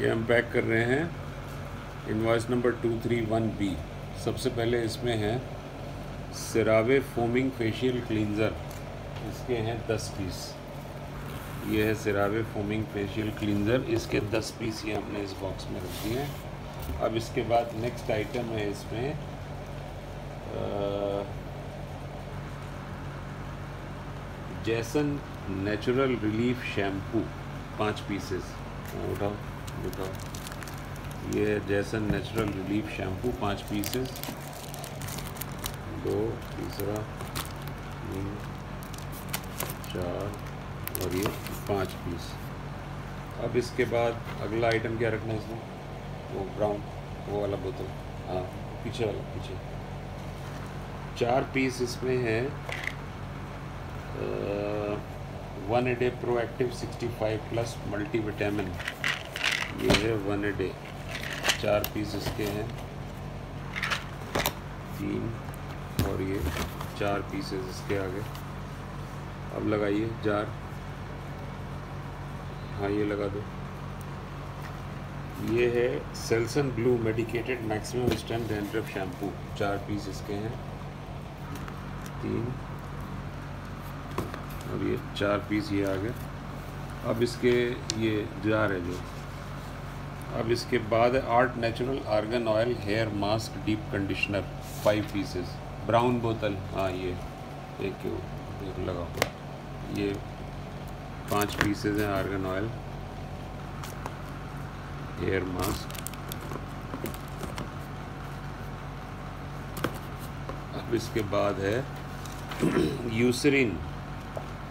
ये हम पैक कर रहे हैं invoice number two three one B सबसे पहले इसमें है सिरावे फोमिंग फेशियल क्लींज़र इसके हैं दस पीस ये है सिरावे फोमिंग फेशियल क्लींज़र इसके दस पीस ये हमने इस बॉक्स में रख दिए हैं। अब इसके बाद नेक्स्ट आइटम है इसमें जैसन नेचुरल रिलीफ शैम्पू पाँच पीसेस उठाओ। उठाओ ये जैसन नेचुरल रिलीफ शैम्पू पाँच पीसेस दो, तीसरा, तीन, चार, और ये पाँच पीस अब इसके बाद अगला आइटम क्या रखना है इसमें? वो ब्राउन वो वाला बोतल हाँ पीछे वाला, पीछे। चार पीस इसमें है। One a day proactive sixty five plus multi vitamin ये है वन ए डे चार पीस इसके हैं। तीन और ये चार पीसेस इसके आगे। अब लगाइए जार। हाँ ये लगा दो। ये है Selsun blue medicated maximum strength dandruff shampoo चार पीस इसके हैं। तीन और ये चार पीस ये आ गए अब इसके ये जार है जो। अब इसके बाद है Art natural argan oil hair mask deep conditioner five pieces brown बोतल हाँ ये एक लगाओ ये पाँच पीसेस हैं आर्गन ऑयल हेयर मास्क अब इसके बाद है Eucerin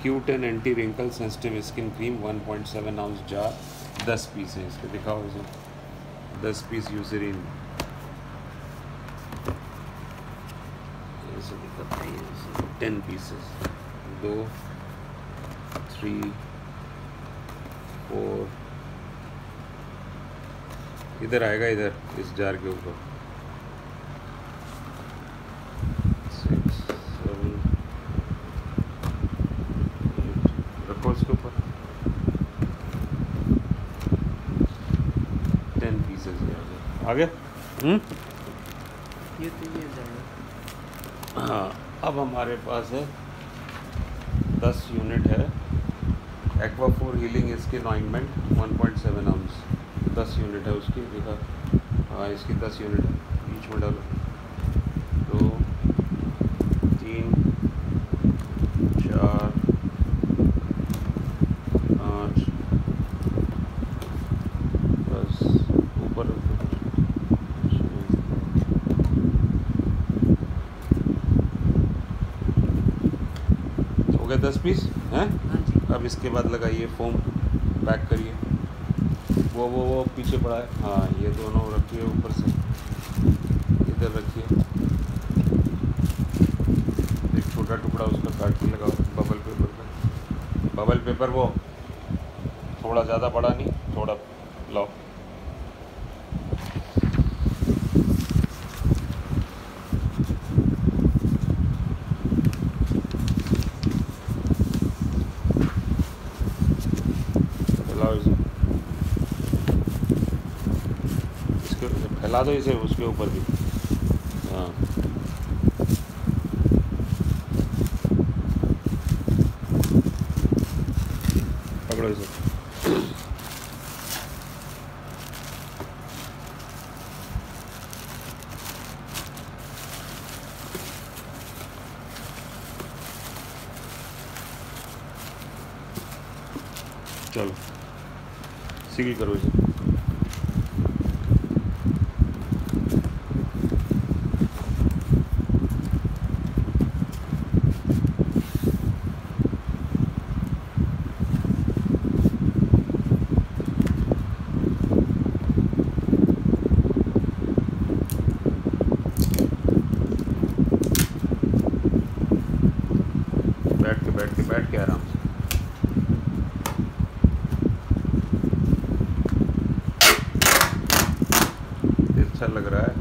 cute and anti wrinkle sensitive skin cream 1.7 point ounce jar दस पीस है इसके दिखाओ इसे दस पीस यूजरीन टेन पीसेस दो थ्री फोर इधर आएगा इधर इस जार के ऊपर सिक्स सेवन रखो इसके ऊपर टेन पीसेस ये आ हम्म? ये तो ये जाएगा। हाँ अब हमारे पास है दस यूनिट है Aquaphor healing skin ointment one point seven ounce दस यूनिट है उसकी देखा। हाँ इसकी दस यूनिट है बीच में डालो दो तीन चार पाँच दस ऊपर छः गए दस पीस हैं? हाँ अब इसके बाद लगाइए फोम पैक करिए। वो वो वो पीछे पड़ा है। हाँ ये दोनों रखिए ऊपर से। इधर रखिए। एक छोटा टुकड़ा उसका काट के लगाओ बबल पेपर पे। बबल पेपर वो थोड़ा ज़्यादा बड़ा नहीं थोड़ा लो फैलाओ इसे इसके फैला दो इसे उसके ऊपर भी हाँ पकड़ो इसे चलो सील करो इसे। बैठ के बैठ के बैठ के आराम से। अच्छा लग रहा है।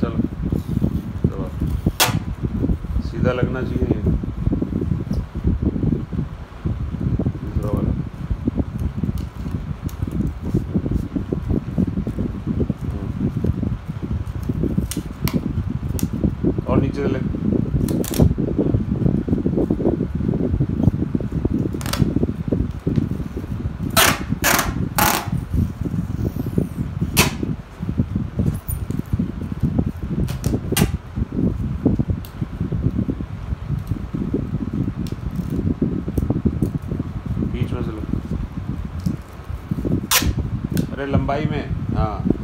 चल दबा सीधा लगना चाहिए और नीचे लग लंबाई में हाँ।